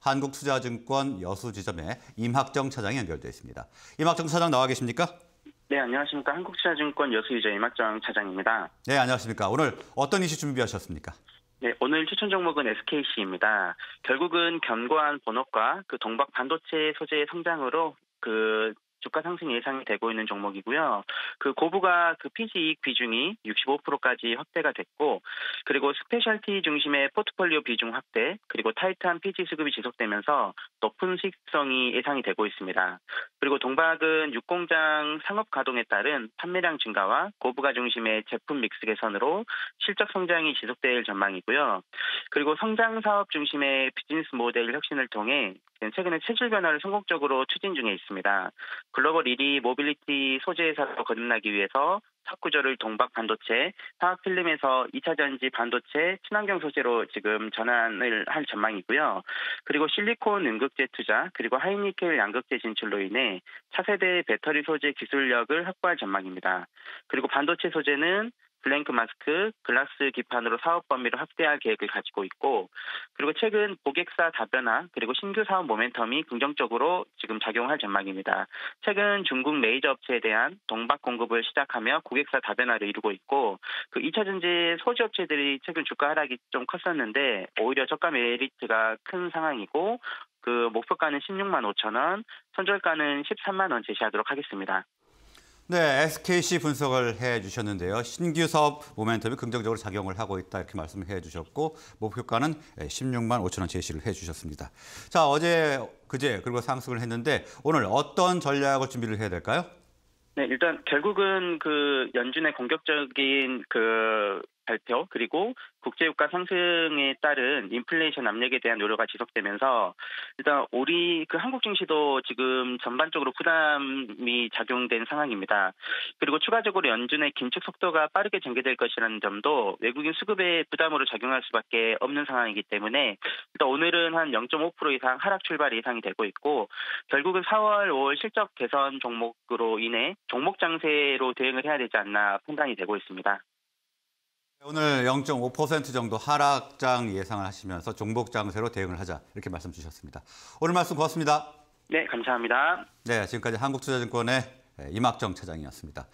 한국투자증권 여수지점의 임학정 차장이 연결돼 있습니다. 임학정 차장 나와 계십니까? 네, 안녕하십니까. 한국투자증권 여수유저 임학정 차장입니다. 네, 안녕하십니까. 오늘 어떤 이슈 준비하셨습니까? 네, 오늘 추천 종목은 SKC입니다. 결국은 견고한 본업과 그 동박 반도체 소재의 성장으로 그 주가 상승 예상이 되고 있는 종목이고요. 그 고부가 그 피지 이익 비중이 65%까지 확대가 됐고, 그리고 specialty 중심의 포트폴리오 비중 확대, 그리고 타이트한 PG 수급이 지속되면서 높은 수익성이 예상이 되고 있습니다. 그리고 동박은 육공장 상업 가동에 따른 판매량 증가와 고부가 중심의 제품 mix 개선으로 실적 성장이 지속될 전망이고요. 그리고 성장 사업 중심의 비즈니스 모델 혁신을 통해 최근에 체질 변화를 성공적으로 추진 중에 있습니다. 글로벌 1위 모빌리티 소재 회사로 거듭나기 위해서 사업구조를 동박 반도체, 화학 필름에서 2차 전지 반도체, 친환경 소재로 지금 전환을 할 전망이고요. 그리고 실리콘 음극재 투자, 그리고 high nickel 양극재 진출로 인해 차세대 배터리 소재 기술력을 확보할 전망입니다. 그리고 반도체 소재는 blank mask, 글라스 기판으로 사업 범위를 확대할 계획을 가지고 있고, 최근 고객사 다변화, 그리고 신규 사업 모멘텀이 긍정적으로 지금 작용할 전망입니다. 최근 중국 메이저 업체에 대한 동박 공급을 시작하며 고객사 다변화를 이루고 있고, 그 2차 전지 소재 업체들이 최근 주가 하락이 좀 컸었는데, 오히려 저가 메리트가 큰 상황이고, 그 목표가는 16만 5천 원, 손절가는 13만 원 제시하도록 하겠습니다. 네, SKC 분석을 해 주셨는데요. 신규 사업 모멘텀이 긍정적으로 작용을 하고 있다 이렇게 말씀을 해 주셨고 목표가는 16만 5천 원 제시를 해 주셨습니다. 자, 어제 그제 그리고 상승을 했는데 오늘 어떤 전략을 준비를 해야 될까요? 네, 일단 결국은 그 연준의 공격적인 그 발표 그리고 국제유가 상승에 따른 인플레이션 압력에 대한 우려가 지속되면서 일단 우리 그 한국 증시도 지금 전반적으로 부담이 작용된 상황입니다. 그리고 추가적으로 연준의 긴축 속도가 빠르게 전개될 것이라는 점도 외국인 수급의 부담으로 작용할 수밖에 없는 상황이기 때문에 일단 오늘은 한 0.5% 이상 하락 출발 예상이 되고 있고 결국은 4월, 5월 실적 개선 종목으로 인해 종목 장세로 대응을 해야 되지 않나 판단이 되고 있습니다. 오늘 0.5% 정도 하락장 예상을 하시면서 종목 장세로 대응을 하자 이렇게 말씀 주셨습니다. 오늘 말씀 고맙습니다. 네, 감사합니다. 네, 지금까지 한국투자증권의 임학정 차장이었습니다.